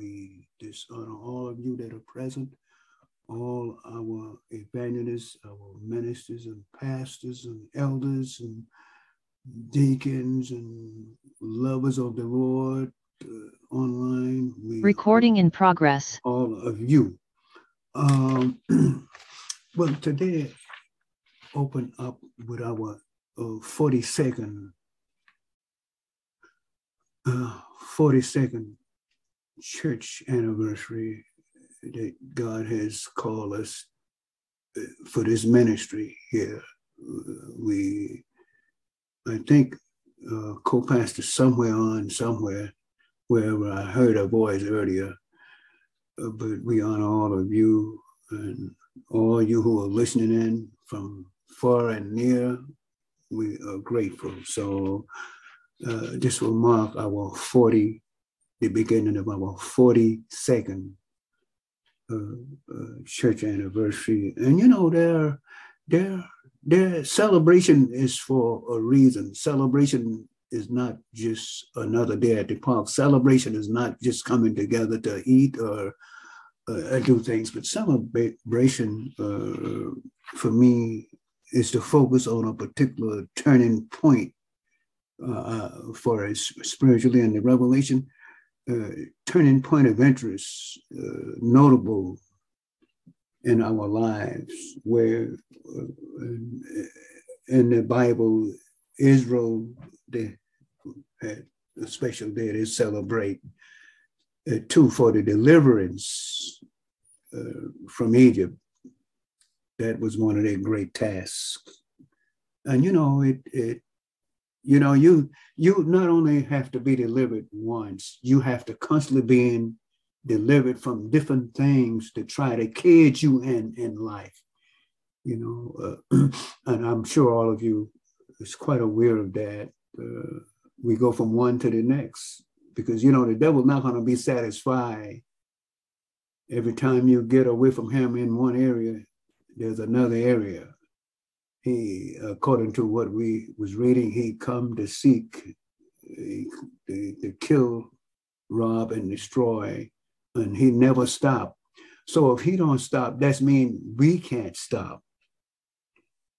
We dishonor all of you that are present, all our evangelists, our ministers and pastors and elders and deacons and lovers of the Lord uh, online. We Recording in progress. All of you. Um, well, today, open up with our uh, 42nd, uh, 42nd church anniversary that God has called us uh, for this ministry here. We, I think, uh, co-pastor somewhere on somewhere, wherever I heard a voice earlier, uh, but we honor all of you and all you who are listening in from far and near. We are grateful. So uh, this will mark our 40, the beginning of our 42nd uh, uh, church anniversary. And you know, their their their celebration is for a reason. Celebration is not just another day at the park. Celebration is not just coming together to eat or uh, do things, but celebration uh, for me is to focus on a particular turning point uh, for us spiritually and the revelation uh, turning point of interest uh, notable in our lives where uh, in the Bible, Israel they had a special day to celebrate uh, too for the deliverance uh, from Egypt. That was one of their great tasks. And you know, it, it you know, you you not only have to be delivered once, you have to constantly being delivered from different things to try to cage you in in life. You know, uh, and I'm sure all of you is quite aware of that. Uh, we go from one to the next because you know the devil's not going to be satisfied every time you get away from him in one area. There's another area he, according to what we was reading, he come to seek, to, kill, rob, and destroy, and he never stopped. So if he don't stop, that's mean we can't stop.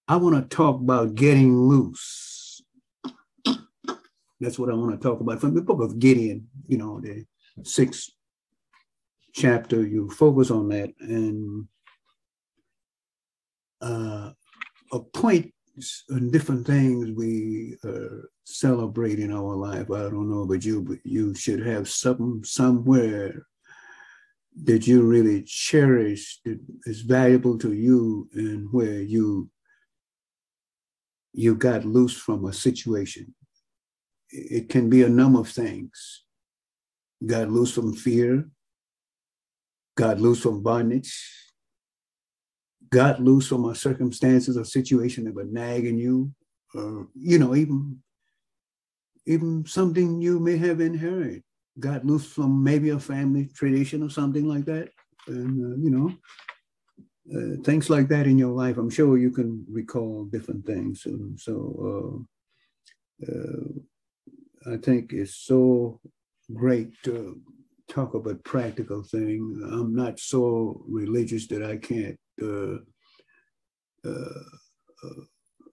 I want to talk about getting loose. That's what I want to talk about from the book of Gideon, you know, the sixth chapter. You focus on that, and uh, a point and different things we uh, celebrate in our life. I don't know about you, but you should have something somewhere that you really cherish that is valuable to you and where you you got loose from a situation. It can be a number of things. Got loose from fear, got loose from bondage, got loose from a circumstances or situation that were nagging you, or you know, even even something you may have inherited, got loose from maybe a family tradition or something like that, and uh, you know, uh, things like that in your life. I'm sure you can recall different things. So, so uh, uh, I think it's so great to talk about practical things. I'm not so religious that I can't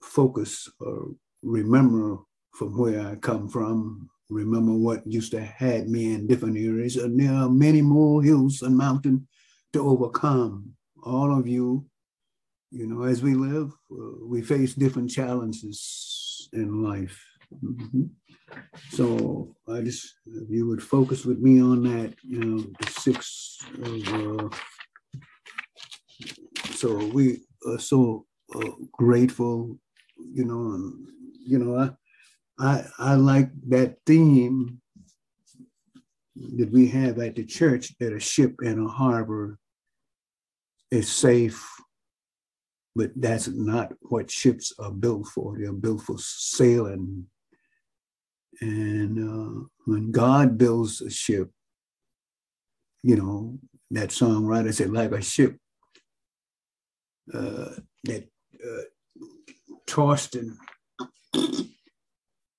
focus or remember from where I come from, remember what used to had me in different areas, and there are many more hills and mountains to overcome. All of you, you know, as we live, uh, we face different challenges in life. Mm-hmm. So I just, if you would focus with me on that, you know, the six of, uh, so we are so uh, grateful, you know, and, you know, I, I, I like that theme that we have at the church that a ship in a harbor is safe, but that's not what ships are built for. They're built for sailing. And uh, when God builds a ship, you know, that songwriter said, like a ship uh, that uh, tossed and,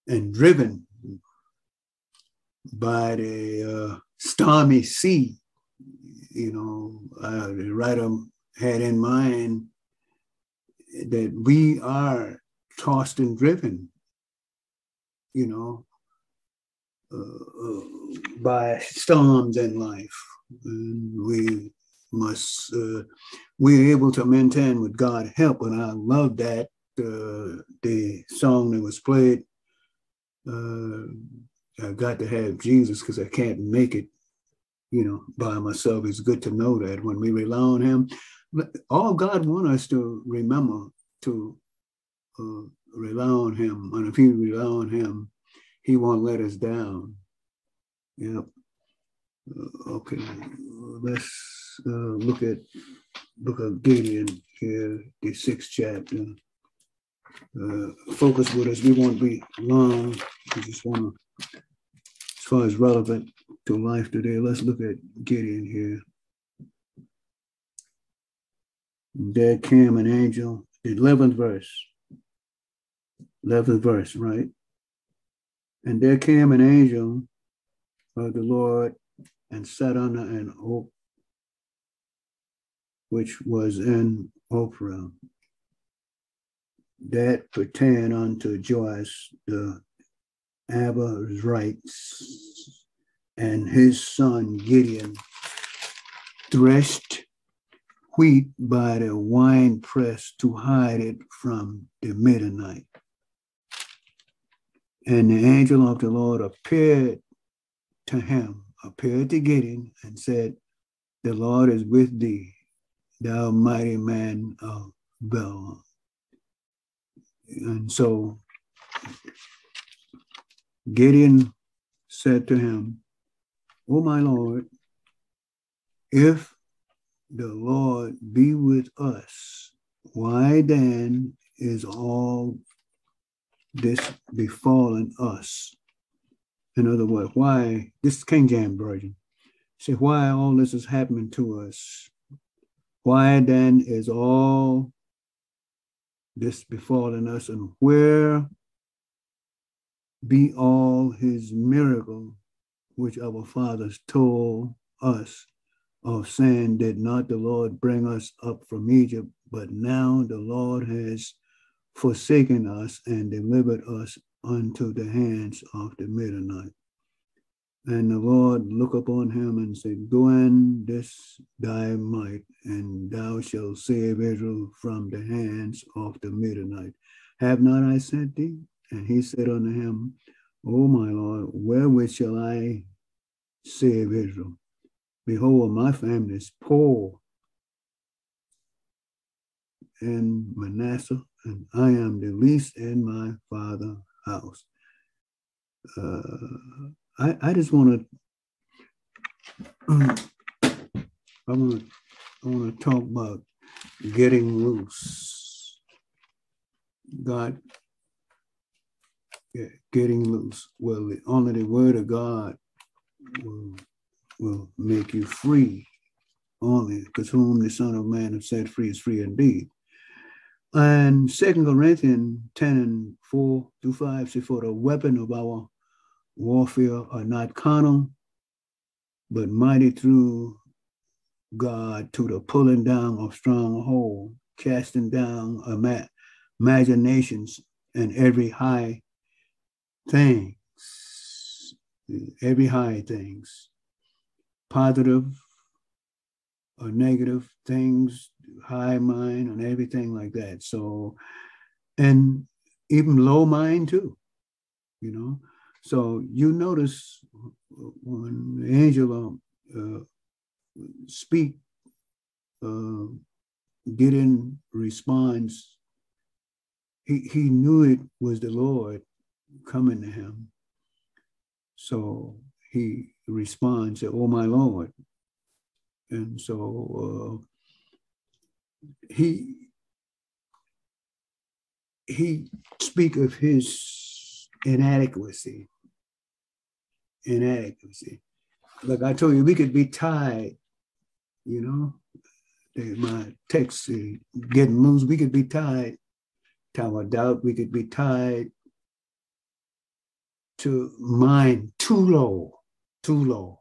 and driven by the uh, stormy sea. You know, uh, the writer had in mind that we are tossed and driven, you know, uh, uh, by storms in life. And we must, uh, we're able to maintain with God help. And I love that, uh, the song that was played, uh, I got to have Jesus because I can't make it, you know, by myself. It's good to know that when we rely on him, all God wants us to remember to uh, rely on Him, and if we rely on Him, He won't let us down. Yep. Uh, okay, let's uh, look at Book of Gideon here, the sixth chapter. Uh, focus with us. We won't be long. We just want to, as far as relevant to life today, let's look at Gideon here. There came an angel, the 11th verse. 11th verse, right? And there came an angel of the Lord and sat under an oak which was in Ophrah, that pertained unto Joash the Abiezrites, and his son Gideon threshed wheat by the wine press to hide it from the Midianite. And the angel of the Lord appeared to him, appeared to Gideon, and said, The Lord is with thee, thou mighty man of valor. And so Gideon said to him, O my Lord, if the Lord be with us, why then is all this befallen us? In other words, why, this King James Version, say, why all this is happening to us? Why then is all this befallen us, and where be all his miracle which our fathers told us of saying, Did not the Lord bring us up from Egypt? But now the Lord has forsaken us and delivered us unto the hands of the Midianite. And the Lord look upon him and said, Go in this thy might, and thou shalt save Israel from the hands of the Midianite. Have not I sent thee? And he said unto him, O my Lord, wherewith shall I save Israel? Behold, my family is poor in Manasseh, and I am the least in my father's house. Uh, I, I just want to, um, I want to, I talk about getting loose. God, yeah, getting loose. Well, only the word of God will will make you free only, because whom the Son of Man has set free is free indeed. And Second Corinthians 10 and 4 to 5 say, For the weapon of our warfare are not carnal, but mighty through God to the pulling down of stronghold, casting down ima- imaginations and every high things, every high things positive or negative things, high mind and everything like that. So, and even low mind too, you know. So you notice when Angela uh, speak, uh, Gideon responds, he, he knew it was the Lord coming to him. So he responds, Oh my Lord. And so uh, he he speak of his inadequacy. Inadequacy. Like I told you, we could be tied, you know. My text getting loose, we could be tied time of doubt, we could be tied to mind too low, too low.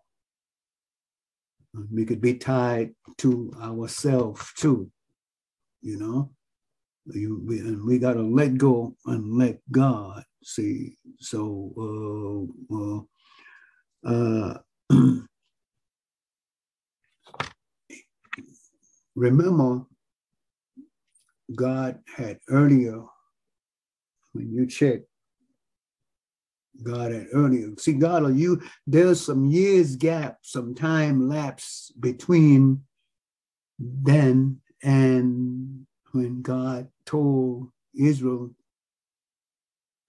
We could be tied to ourselves too, you know. You, we, and we got to let go and let God see. So, uh, uh, uh remember, God had earlier, when you check, God had earlier. See, God will you there's some years gap, some time lapse between then and when God told Israel,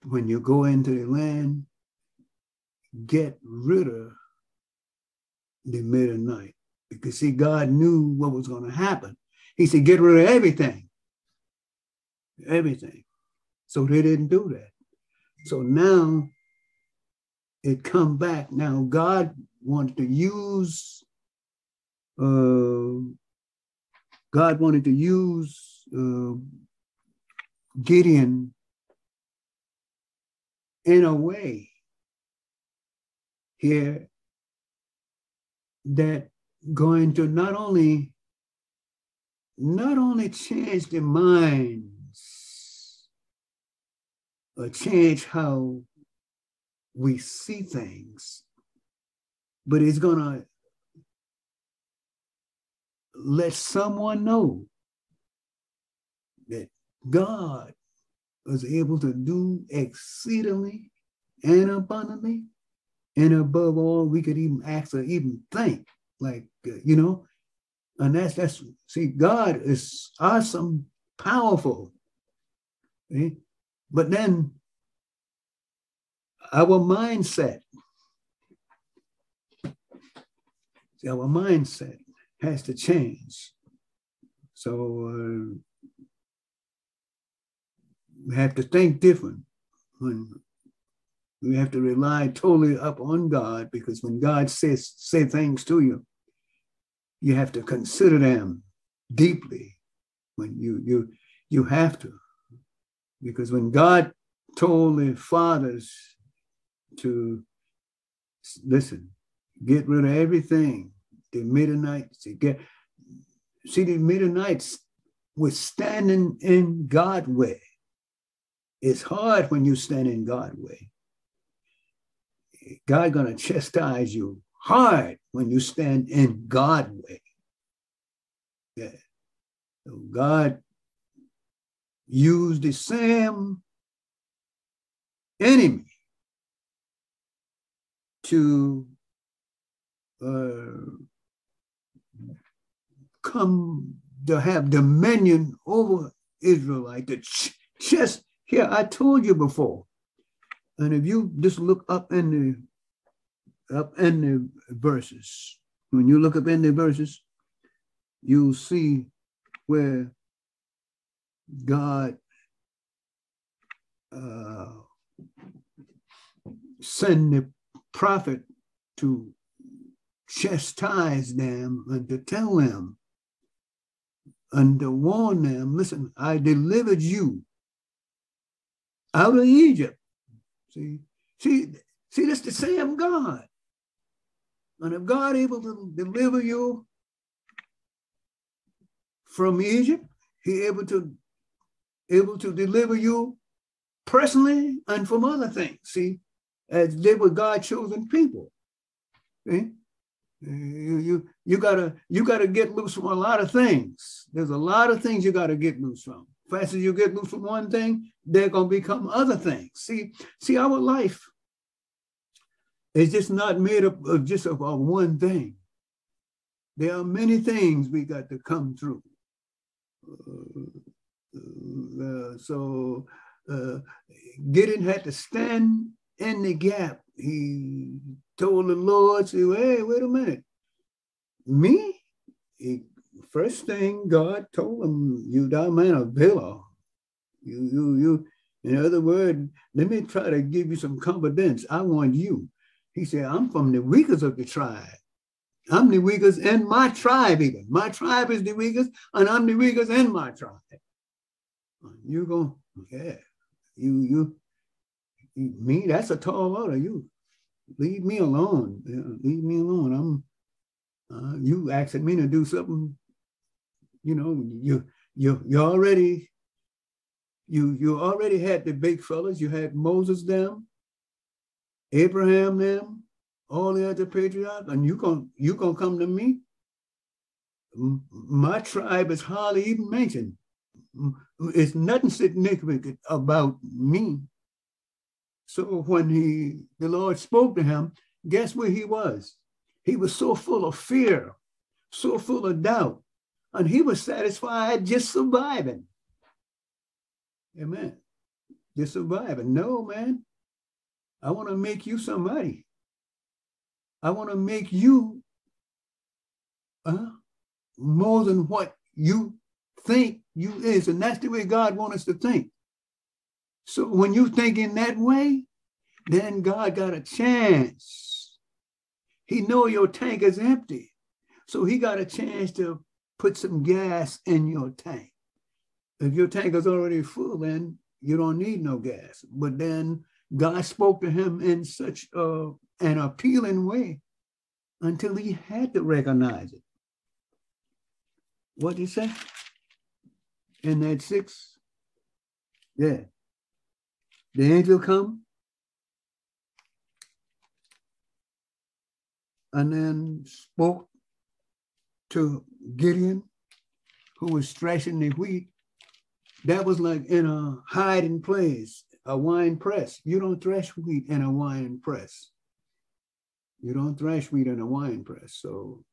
when you go into the land, get rid of the Midianite. Because see, God knew what was going to happen. He said, get rid of everything. Everything. So they didn't do that. So now it come back. Now God wanted to use uh, God wanted to use uh, Gideon in a way here that going to not only not only change the minds or change how we see things, but it's going to let someone know that God was able to do exceedingly and abundantly and above all we could even ask or even think like uh, you know and that's that's see god is awesome powerful eh? but then our mindset see, our mindset has to change so uh, we have to think different when we have to rely totally up on God because when God says say things to you, you have to consider them deeply. When you you you have to, because when God told the fathers to listen, get rid of everything, the Midianites, get see the Midianites were standing in God's way. It's hard when you stand in God's way. God gonna chastise you hard when you stand in God way. Yeah. So God used the same enemy to uh, come to have dominion over Israelite. The ch- here, I told you before. And if you just look up in the up in the verses. When you look up in the verses, you'll see where God uh, sent the prophet to chastise them and to tell them and to warn them listen, I delivered you out of Egypt. See, see, see, that's the same God. And if God able to deliver you from Egypt, he able to able to deliver you personally and from other things. See, as they were God chosen people. See? You, you, you gotta you gotta get loose from a lot of things. There's a lot of things you gotta get loose from. Fast as you get loose from one thing, they're gonna become other things. See, see our life is just not made up of just of one thing. There are many things we got to come through. Uh, uh, so uh, Gideon had to stand in the gap. He told the Lord, say, hey, wait a minute. Me? He, first thing God told him, you thou man of Valor. You, you, you, in other words, let me try to give you some confidence. I want you. He said, I'm from the weakest of the tribe. I'm the weakest in my tribe, even. My tribe is the weakest, and I'm the weakest in my tribe. You go, yeah, you, you, you me, that's a tall order. You leave me alone. leave me alone. I'm Uh, you asking me to do something, you know, you you you already you you already had the big fellas. You had Moses them, Abraham them, all the other patriarchs, and you gonna you gonna come to me? My tribe is hardly even mentioned. It's nothing significant about me. So when he the Lord spoke to him, guess where he was? He was so full of fear, so full of doubt, and he was satisfied just surviving. Amen. Just surviving. No, man. I want to make you somebody. I want to make you uh, more than what you think you is. And that's the way God wants us to think. So when you think in that way, then God got a chance. He know your tank is empty. So he got a chance to put some gas in your tank. If your tank is already full, then you don't need no gas. But then God spoke to him in such a, an appealing way until he had to recognize it. What did he say? In that six? Yeah. The angel come and then spoke to Gideon, who was threshing the wheat that was like in a hiding place, a wine press. You don't thresh wheat in a wine press. You don't thresh wheat in a wine press. So,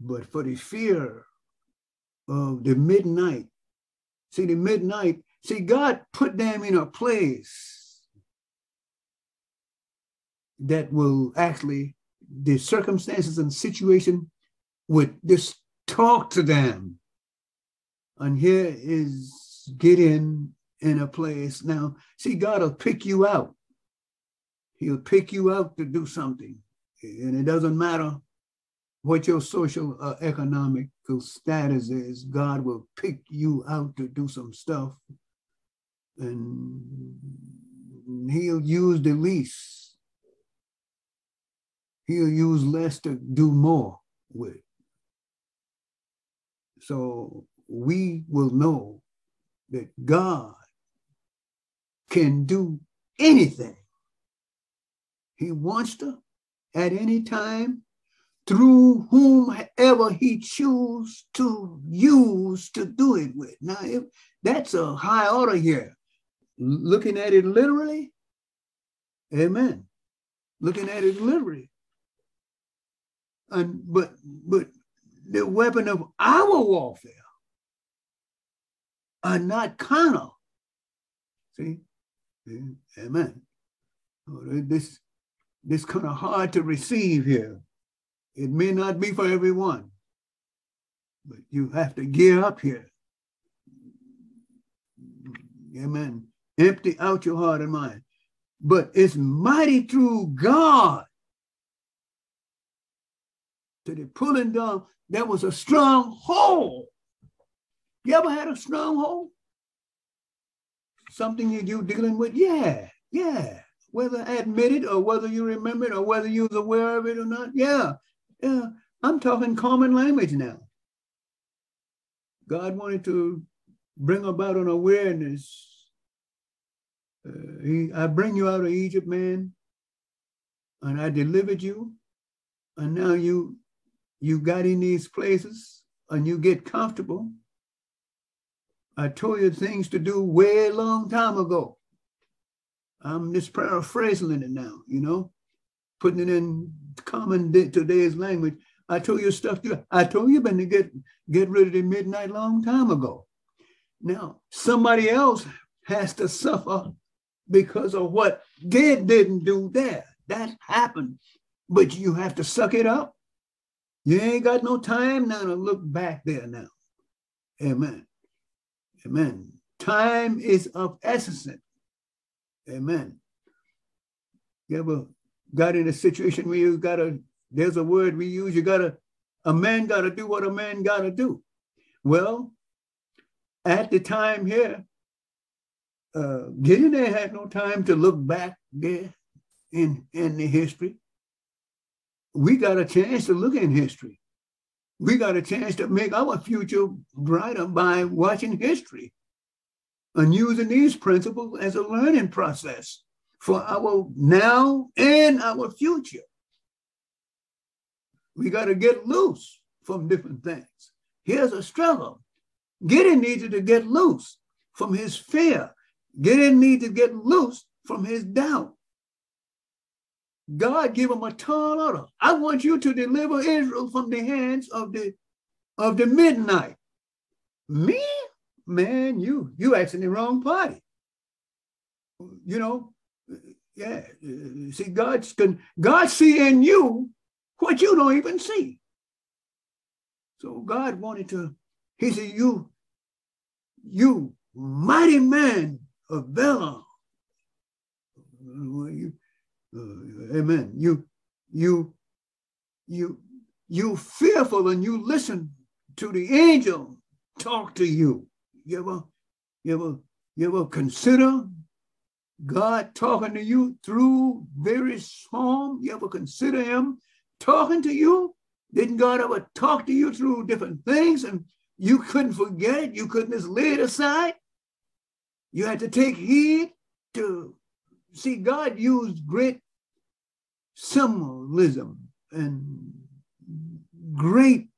but for the fear of the Midianite, see, the Midianite, see, God put them in a place that will actually, the circumstances and situation would just talk to them and here is Gideon in in a place. Now, see, God will pick you out. He'll pick you out to do something. And it doesn't matter what your social uh, economical status is, God will pick you out to do some stuff. And he'll use the least. He'll use less to do more with. So we will know that God can do anything he wants to at any time through whomever he chooses to use to do it with. Now, if that's a high order here. Looking at it literally, amen. Looking at it literally. And but but the weapon of our warfare are not carnal. See? Amen. Oh, this, this kind of hard to receive here. It may not be for everyone, but you have to gear up here. Amen. Empty out your heart and mind. But it's mighty through God to the pulling down. There was a stronghold. you ever had a stronghold? Something that you you dealing with? Yeah, yeah. Whether admitted or whether you remember it or whether you was aware of it or not. Yeah, yeah. I'm talking common language now. God wanted to bring about an awareness. Uh, he, I bring you out of Egypt, man, and I delivered you, and now you you got in these places and you get comfortable I told you things to do way long time ago. I'm just paraphrasing it now, you know, putting it in common today's language. I told you stuff. To, I told you been to get get rid of the Midianite long time ago. Now somebody else has to suffer because of what they didn't do there. That happened, but you have to suck it up. You ain't got no time now to look back there now. Amen. Amen. Time is of essence. Amen. You ever got in a situation where you gotta, there's a word we use, you gotta, a man gotta do what a man gotta do. Well, at the time here, uh, Gideon had no time to look back there in, in the history. We got a chance to look in history. We got a chance to make our future brighter by watching history and using these principles as a learning process for our now and our future. We got to get loose from different things. Here's a struggle. Gideon needed to get loose from his fear. Gideon needed to get loose from his doubt. God gave him a tall order. I want you to deliver Israel from the hands of the of the Midianite. Me? Man, you you asking the wrong party. You know, yeah. See, God's can God see in you what you don't even see. So God wanted to, he said, you, you mighty man of valor. You, uh, amen. You, you, you, you fearful and you listen to the angel talk to you. You ever, you ever, you ever consider God talking to you through various psalms? You ever consider him talking to you? Didn't God ever talk to you through different things and you couldn't forget it? You couldn't just lay it aside? You had to take heed to see God used great symbolism and great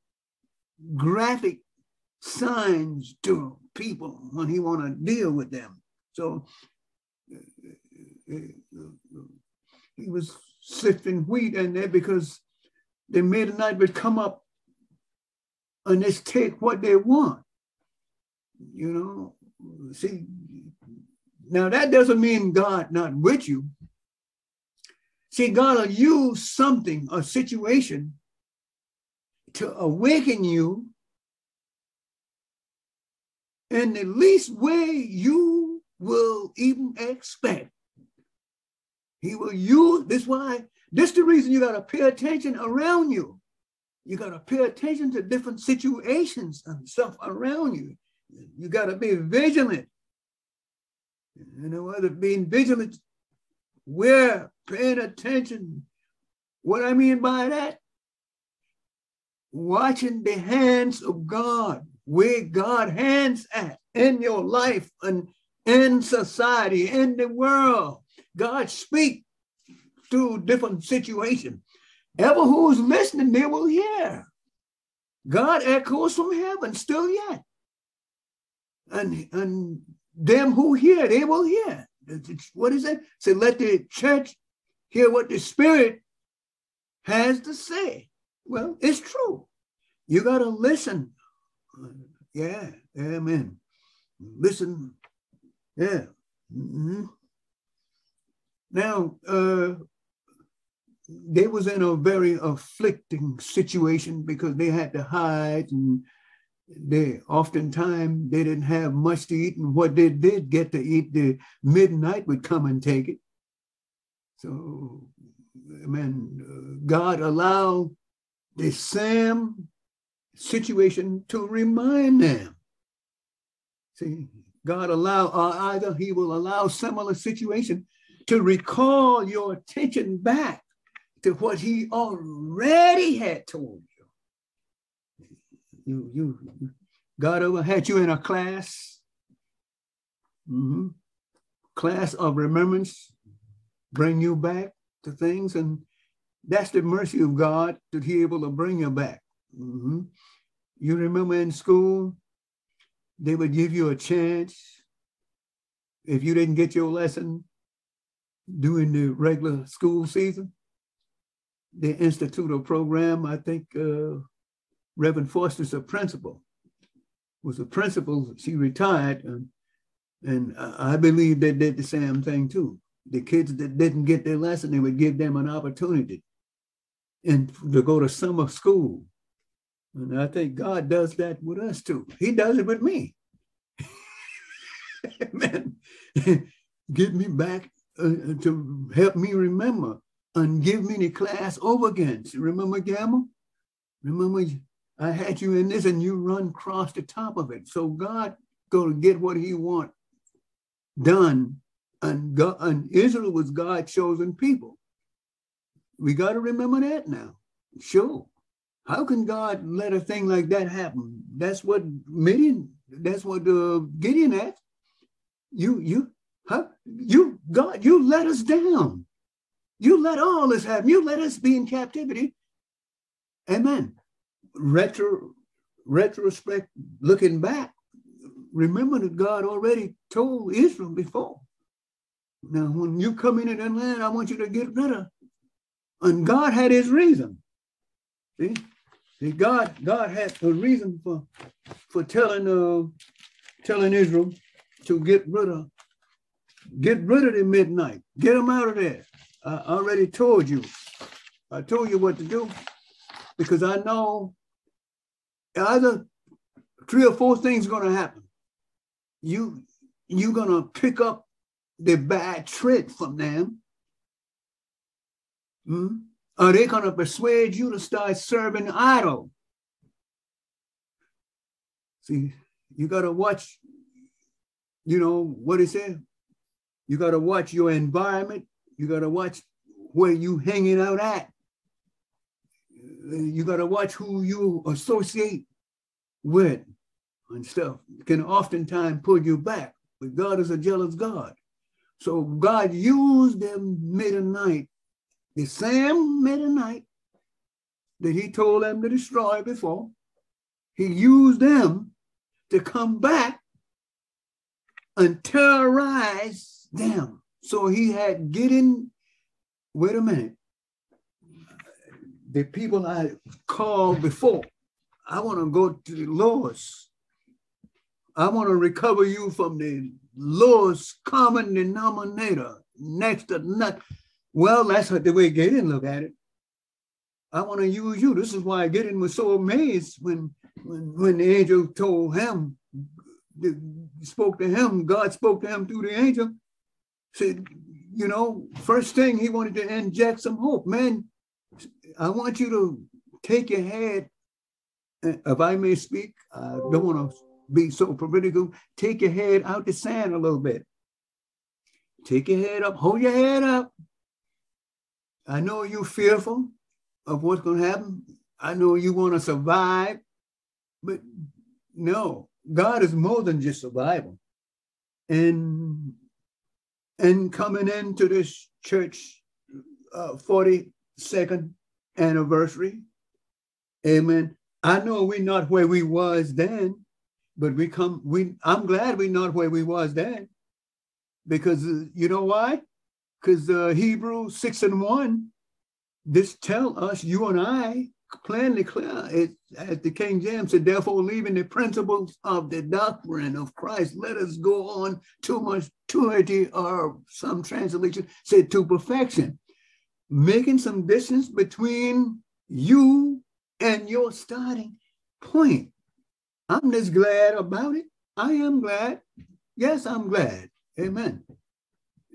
graphic signs to people when he want to deal with them. So he was sifting wheat in there because the Midianite would come up and just take what they want. You know, see, now that doesn't mean God not with you. See, God will use something, a situation, to awaken you in the least way you will even expect. He will use this why this the reason you got to pay attention around you. You got to pay attention to different situations and stuff around you. You got to be vigilant. You know, whether being vigilant, we're paying attention. What I mean by that? Watching the hands of God, where God hands at in your life and in society, in the world. God speak through different situations. Ever who's listening, they will hear. God echoes from heaven still yet. And, and them who hear, they will hear. What is it? Say, let the church hear what the Spirit has to say. Well, it's true. You got to listen. Yeah, amen. Listen. Yeah. Mm-hmm. Now, uh, they was in a very afflicting situation because they had to hide and they oftentimes they didn't have much to eat and what they did get to eat the Midianite would come and take it so man god allowed the same situation to remind them see god allow or uh, either he will allow similar situation to recall your attention back to what he already had told you. You, you, God ever had you in a class, mm-hmm. class of remembrance, bring you back to things, and that's the mercy of God to be able to bring you back. Mm-hmm. You remember in school, they would give you a chance. If you didn't get your lesson during the regular school season, the institute or program. I think uh, Reverend Foster's a principal, was a principal. She retired, and, and I believe they did the same thing too. The kids that didn't get their lesson, they would give them an opportunity and to go to summer school. And I think God does that with us too. He does it with me. Amen. Get me back uh, to help me remember and give me the class over again. Remember, Gamble? Remember, I had you in this and you run across the top of it. So God going to get what he want done. And, God, and Israel was God's chosen people. We got to remember that now. Sure. How can God let a thing like that happen? That's what Midian, that's what uh, Gideon asked. You, you, huh? You, God, you let us down. You let all this happen. You let us be in captivity. Amen. Retro, retrospect, looking back, remember that God already told Israel before. Now, when you come into that land, I want you to get rid of. And God had his reason. See? See, God, God had a reason for for telling uh telling Israel to get rid of get rid of the Midianite, get them out of there. I already told you. I told you what to do because I know either three or four things going to happen. You you're going to pick up the bad trick from them. Hmm? Are they going to persuade you to start serving idol? See, you got to watch, you know, what he said? You got to watch your environment. You got to watch where you hanging out at. You got to watch who you associate with and stuff. Can oftentimes pull you back, but God is a jealous God. So God used them Midianite the same Midianite that he told them to destroy before, he used them to come back and terrorize them. So he had getting, wait a minute, the people I called before, I want to go to the lowest. I want to recover you from the lowest common denominator next to nothing. Well, that's the way Gideon looked at it. I want to use you. This is why Gideon was so amazed when, when, when the angel told him, spoke to him, God spoke to him through the angel, said, you know, first thing he wanted to inject some hope. Man, I want you to take your head, if I may speak, I don't want to be so political, take your head out the sand a little bit. Take your head up, hold your head up, I know you're fearful of what's going to happen. I know you want to survive, but no, God is more than just survival. And and coming into this church uh, 42nd anniversary, amen. I know we're not where we was then, but we come. We I'm glad we're not where we was then, because uh, you know why? because uh, Hebrews 6 and 1, this tell us, you and I, plainly clear, it, as the King James said, therefore leaving the principles of the doctrine of Christ, let us go on to maturity, or some translation said to perfection, making some distance between you and your starting point. I'm just glad about it. I am glad. Yes, I'm glad. Amen.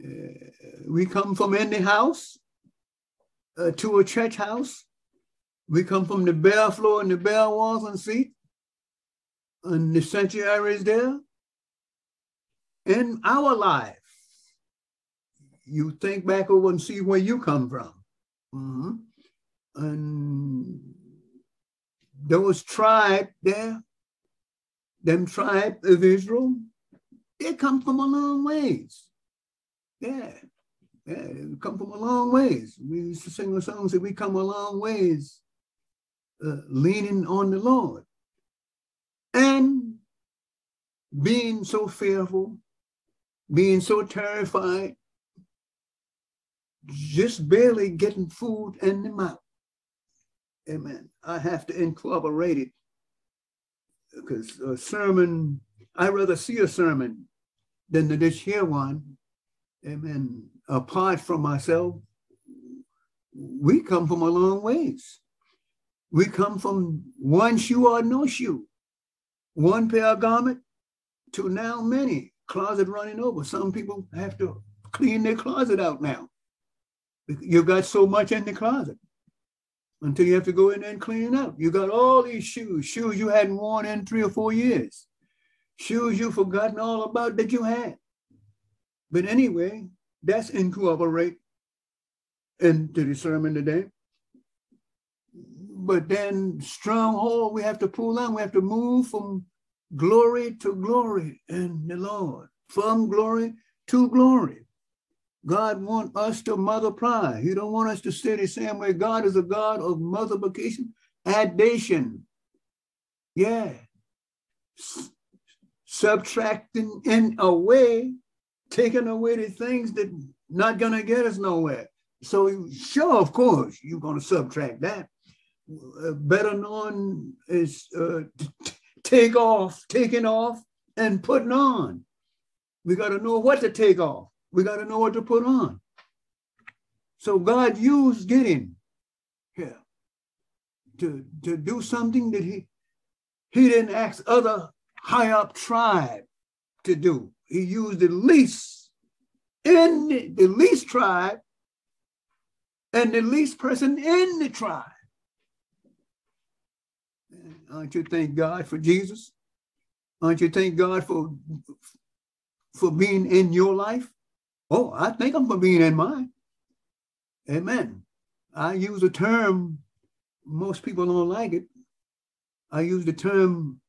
Uh, we come from any house uh, to a church house. We come from the bare floor and the bare walls and seat, and the sanctuary is there. In our life, you think back over and see where you come from. Mm-hmm. And those tribe there, them tribe of Israel, they come from a long ways. Yeah. Yeah, we come from a long ways. We used to sing a song that we come a long ways uh, leaning on the Lord. And being so fearful, being so terrified, just barely getting food in the mouth. Amen. I have to incorporate it because a sermon, I'd rather see a sermon than to just hear one amen, apart from myself, we come from a long ways. We come from one shoe or no shoe, one pair of garment to now many, closet running over. Some people have to clean their closet out now. You've got so much in the closet until you have to go in there and clean it up. You got all these shoes, shoes you hadn't worn in three or four years, shoes you've forgotten all about that you had. But anyway, that's incorporate into the sermon today. but then stronghold, we have to pull on. We have to move from glory to glory in the Lord, from glory to glory. God want us to multiply. He don't want us to stay the same way. God is a God of multiplication, addition. Yeah. Subtracting in a way, taking away the things that not gonna get us nowhere. So sure, of course, you're gonna subtract that. Uh, better known is uh, take off, taking off, and putting on. We got to know what to take off. We got to know what to put on. So God used Gideon here to, to do something that he he didn't ask other high up tribe to do. He used the least in the, the least tribe and the least person in the tribe. Aren't you thank God for Jesus? Aren't you thank God for for being in your life? Oh, I think I'm for being in mine. Amen. I use a term, most people don't like it. I use the term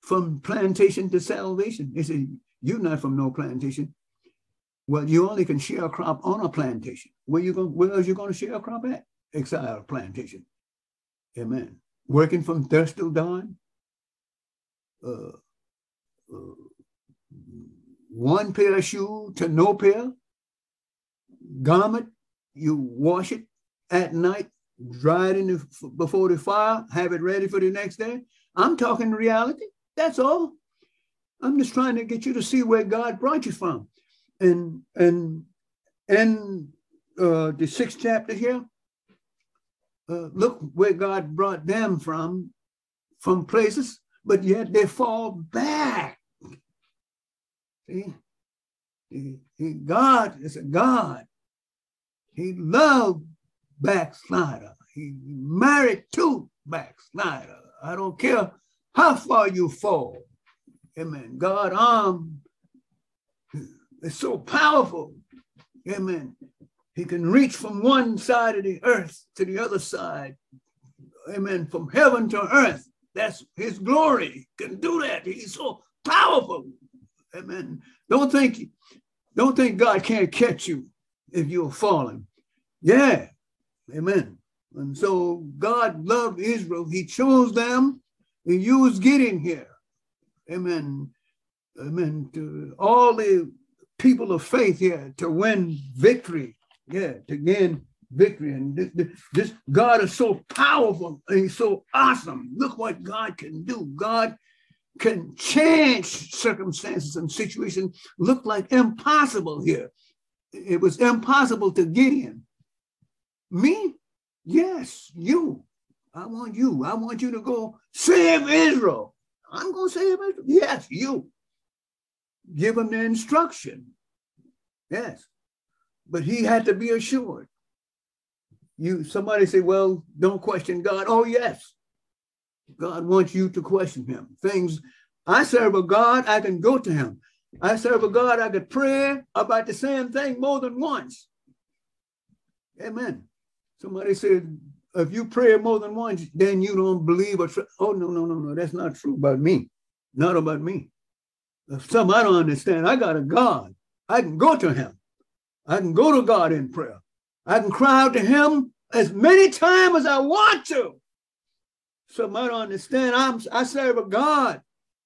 from plantation to salvation. They say, you're not from no plantation. Well, you only can share a crop on a plantation. Where you going? Where else you going to share a crop at? Exile plantation. Amen. Working from dusk till dawn. Uh, uh, one pair of shoe to no pair. Garment, you wash it at night, dry it in the, before the fire, have it ready for the next day. I'm talking reality. That's all. I'm just trying to get you to see where God brought you from. And and and uh, the sixth chapter here, uh, look where God brought them from, from places, but yet they fall back. See, he, God is a God. He loved backslider. He married to backslider. I don't care how far you fall. Amen. God arm is so powerful. Amen. He can reach from one side of the earth to the other side. Amen. From heaven to earth. That's his glory. He can do that. He's so powerful. Amen. Don't think, don't think God can't catch you if you're falling. Yeah. Amen. And so God loved Israel. He chose them. He used Gideon here. Amen. Amen. To all the people of faith here to win victory. Yeah, to gain victory. And this, this, God is so powerful and he's so awesome. Look what God can do. God can change circumstances and situations look like impossible here. It was impossible to Gideon. Me? Yes, you. I want you. I want you to go save Israel. I'm going to save Israel. Yes, you. Give him the instruction. Yes. But he had to be assured. You somebody say, well, don't question God. Oh, yes. God wants you to question him. Things I serve a God, I can go to him. I serve a God, I could pray about the same thing more than once. Amen. Somebody said, if you pray more than once, then you don't believe or tr- oh no, no, no, no, that's not true about me. Not about me. If something I don't understand, I got a God. I can go to him. I can go to God in prayer. I can cry out to him as many times as I want to. Some I don't understand. I'm, I serve a God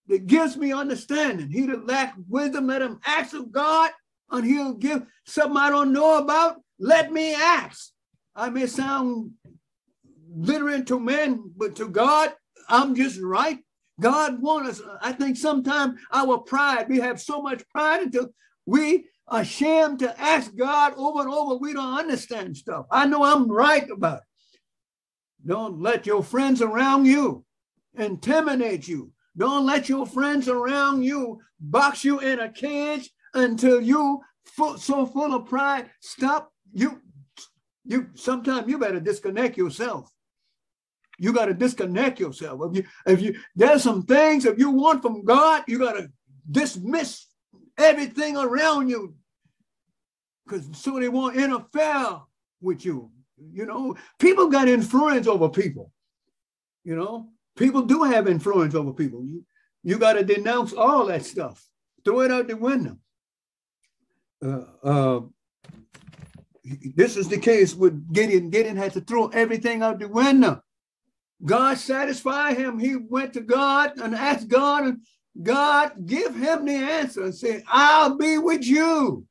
that gives me understanding. He that lack wisdom, let him ask of God, and he'll give something I don't know about. Let me ask. I may sound literate to men, but to God, I'm just right. God wants us. I think sometimes our pride, we have so much pride until we are ashamed to ask God over and over. We don't understand stuff. I know I'm right about it. Don't let your friends around you intimidate you. Don't let your friends around you box you in a cage until you so full of pride. Stop. You, you. Sometimes you better disconnect yourself. You got to disconnect yourself. If you, if you, there's some things if you want from God, you got to dismiss everything around you, because so they won't interfere with you. You know, people got influence over people. You know, people do have influence over people. You, you got to denounce all that stuff, throw it out the window. Uh, uh, this is the case with Gideon. Gideon had to throw everything out the window. God satisfied him. He went to God and asked God, and God give him the answer and said, I'll be with you.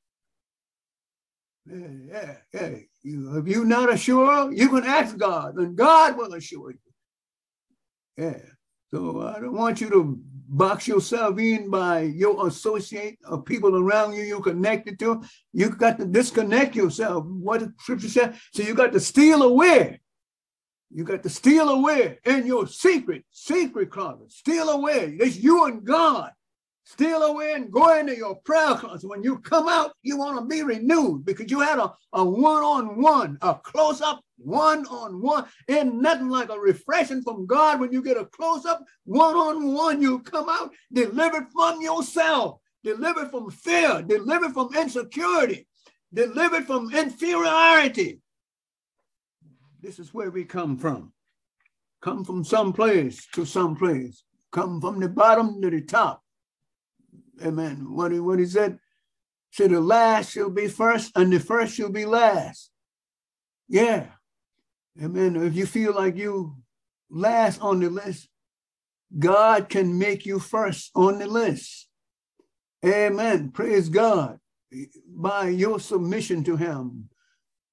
Yeah, yeah, yeah. You, if you're not assured, you can ask God, and God will assure you. Yeah. So I don't want you to box yourself in by your associate or people around you you're connected to. You got to disconnect yourself. What scripture said. So you got to steal away. You got to steal away in your secret, secret closet. Steal away. It's you and God. Steal away and go into your prayer closet. When you come out, you want to be renewed because you had a, a one-on-one, a close-up one-on-one. Ain't nothing like a refreshing from God when you get a close-up one-on-one. You come out delivered from yourself, delivered from fear, delivered from insecurity, delivered from inferiority. This is where we come from. Come from some place to some place. Come from the bottom to the top. Amen. What he, what he said, said the last shall be first and the first shall be last. Yeah. Amen. If you feel like you last on the list, God can make you first on the list. Amen. Praise God. By your submission to him.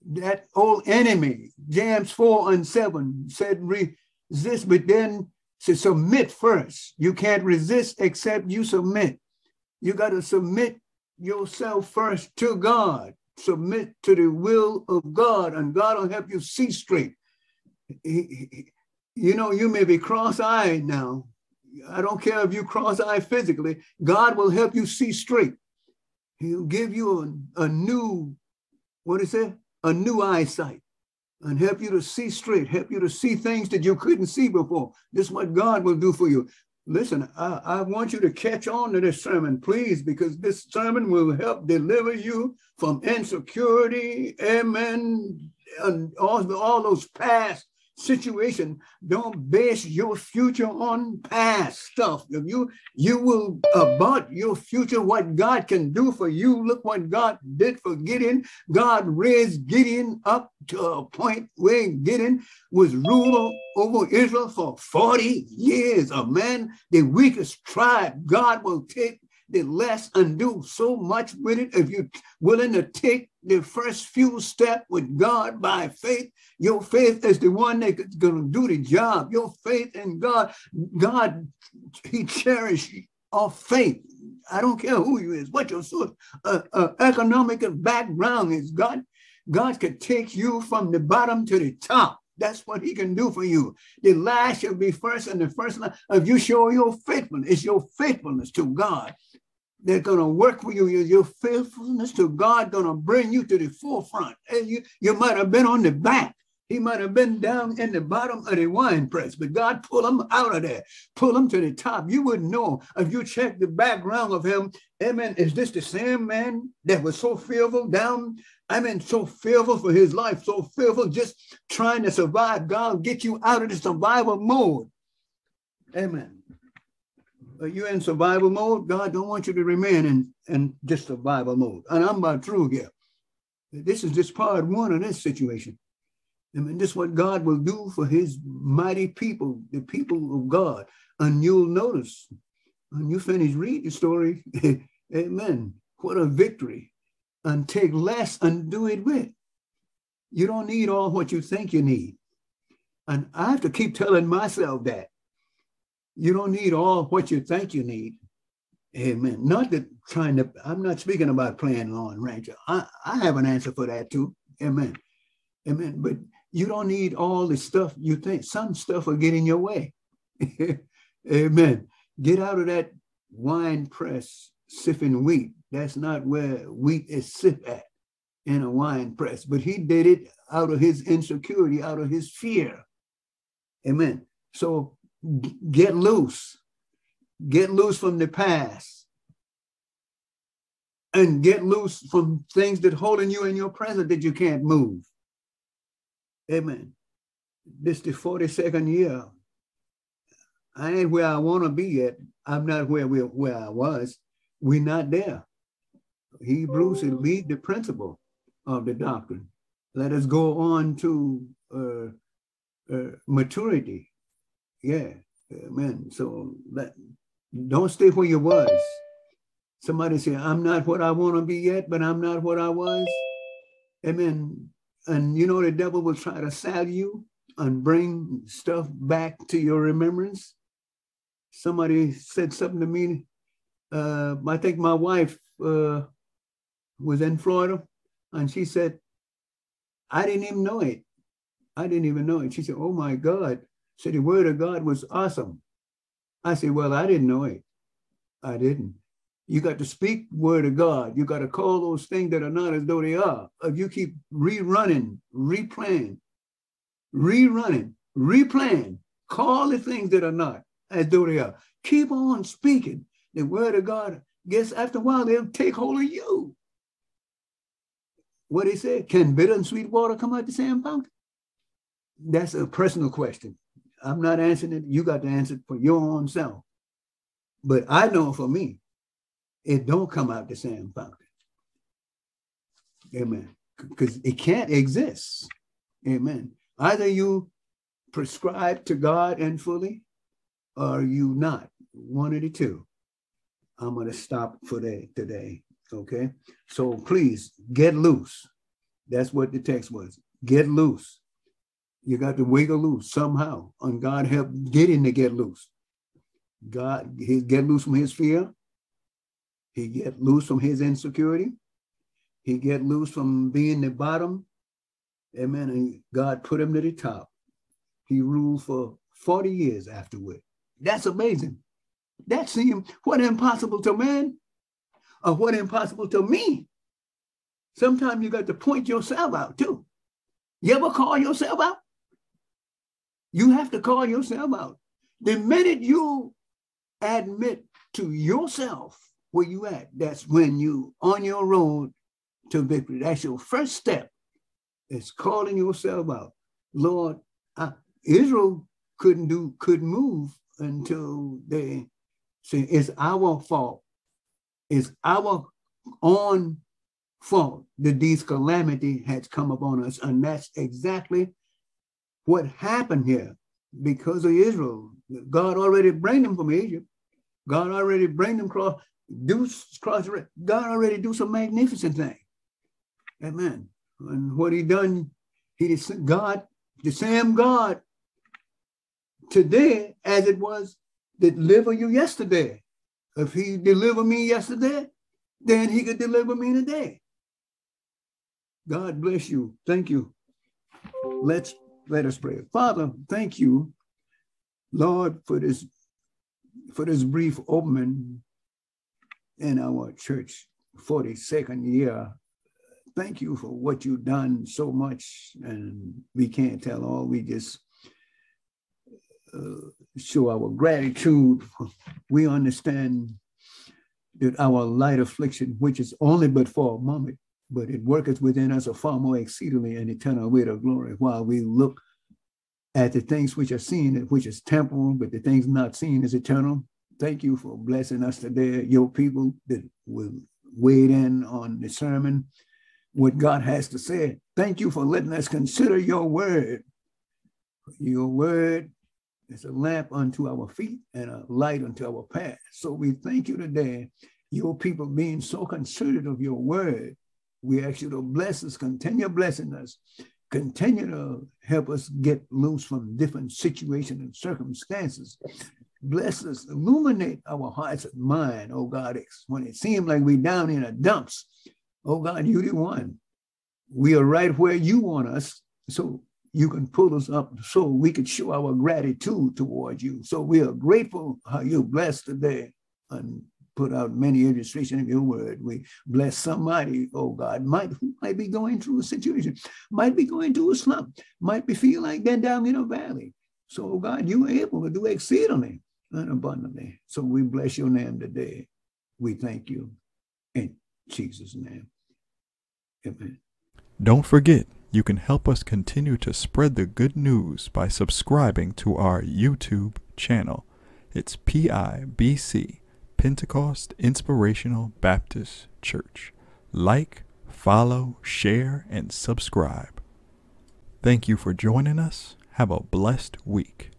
That old enemy, James 4 and 7 said resist, but then to submit first. You can't resist except you submit. You got to submit yourself first to God. Submit to the will of God, and God will help you see straight. You know, you may be cross eyed now. I don't care if you cross eyed physically, God will help you see straight. He'll give you a, a new, what is it? A new eyesight and help you to see straight, help you to see things that you couldn't see before. This is what God will do for you. Listen, I, I, want you to catch on to this sermon, please, because this sermon will help deliver you from insecurity, amen, and all, all those past situation. Don't base your future on past stuff. If you you will about your future, what God can do for you. Look what God did for Gideon. God raised Gideon up to a point where Gideon was ruler over Israel for 40 years. A man, the weakest tribe, God will take the less and do so much with it if you're willing to take the first few steps with God by faith. Your faith is the one that's going to do the job. Your faith in God, God, He cherishes our faith. I don't care who you is, what your source, uh, uh, economic background is. God, God could take you from the bottom to the top. That's what he can do for you. The last shall be first, and the first line, if you show your faithfulness, it's your faithfulness to God they're going to work for you. Your faithfulness to God going to bring you to the forefront. And you, you might have been on the back. He might have been down in the bottom of the wine press, but God pulled him out of there, pull him to the top. You wouldn't know if you check the background of him. Amen. Is this the same man that was so fearful down? I mean, so fearful for his life, so fearful just trying to survive. God get you out of the survival mode. Amen you're in survival mode, God don't want you to remain in, in just survival mode. And I'm about through here. This is just part one of this situation. I mean, this is what God will do for his mighty people, the people of God. And you'll notice when you finish read the story, amen, what a victory. And take less and do it with. You don't need all what you think you need. And I have to keep telling myself that. You don't need all what you think you need. Amen. Not that trying to, I'm not speaking about playing Lone Ranger. I, I have an answer for that too. Amen. Amen. But you don't need all the stuff you think. Some stuff will get in your way. Amen. Get out of that wine press sipping wheat. That's not where wheat is sipped at in a wine press. But he did it out of his insecurity, out of his fear. Amen. So get loose. Get loose from the past. And get loose from things that holding you in your present that you can't move. Amen. This is the 42nd year I ain't where I want to be yet. I'm not where we where I was. We're not there. Hebrews lead the principle of the doctrine. Let us go on to uh, uh, maturity. Yeah, amen. So don't stay where you was. Somebody say, I'm not what I want to be yet, but I'm not what I was. Amen. And you know, the devil will try to sell you and bring stuff back to your remembrance. Somebody said something to me. Uh, I think my wife uh, was in Florida, and she said, I didn't even know it. I didn't even know it. She said, Oh my God. Said the word of God was awesome. I said, Well, I didn't know it. I didn't. You got to speak word of God. You got to call those things that are not as though they are. If you keep rerunning, replaying, rerunning, replaying, call the things that are not as though they are. Keep on speaking the word of God. Guess after a while they'll take hold of you. What he said, can bitter and sweet water come out the same fountain? That's a personal question. I'm not answering it. You got to answer it for your own self. But I know for me, it don't come out the same fountain. Amen. Because it can't exist. Amen. Either you prescribe to God and fully, or you not. One of the two. I'm going to stop for today. Okay. So please get loose. That's what the text was. Get loose. You got to wiggle loose somehow. And God help getting to get loose. God, he get loose from his fear. He get loose from his insecurity. He get loose from being the bottom. Amen. And God put him to the top. He ruled for 40 years afterward. That's amazing. That seemed what impossible to man or what impossible to me. Sometimes you got to point yourself out too. You ever call yourself out? You have to call yourself out. The minute you admit to yourself where you at, that's when you on your road to victory. That's your first step. It's calling yourself out. Lord, I, Israel couldn't do, couldn't move until they say it's our fault. It's our own fault that these calamity has come upon us. And that's exactly what happened here because of Israel. God already bring them from Egypt. God already bring them cross, do cross, God already do some magnificent thing. Amen. And what he done, he God, the same God today as it was that deliver you yesterday. If he delivered me yesterday, then he could deliver me today. God bless you. Thank you. Let's let us pray. Father, thank you, Lord, for this for this brief opening in our church 42nd year. Thank you for what you've done so much, and we can't tell all. We just uh, show our gratitude. We understand that our light affliction, which is only but for a moment, but it worketh within us a far more exceedingly and eternal weight of glory while we look at the things which are seen, which is temporal, but the things not seen is eternal. Thank you for blessing us today, your people that will wade in on the sermon, what God has to say. Thank you for letting us consider your word. Your word is a lamp unto our feet and a light unto our path. So we thank you today, your people being so considerate of your word we ask you to bless us, continue blessing us, continue to help us get loose from different situations and circumstances. Bless us, illuminate our hearts and mind, oh God, when it seems like we're down in a dumps. Oh God, you the one. We are right where you want us, so you can pull us up so we could show our gratitude towards you. So we are grateful how you blessed today and put out many illustrations of your word. We bless somebody, oh God, might might be going through a situation, might be going through a slump, might be feeling like they're down in a valley. So, oh God, you are able to do exceedingly and abundantly. So we bless your name today. We thank you in Jesus' name. Amen. Don't forget, you can help us continue to spread the good news by subscribing to our YouTube channel. It's PIBC, Pentecost Inspirational Baptist Church. Like, follow, share, and subscribe. Thank you for joining us. Have a blessed week.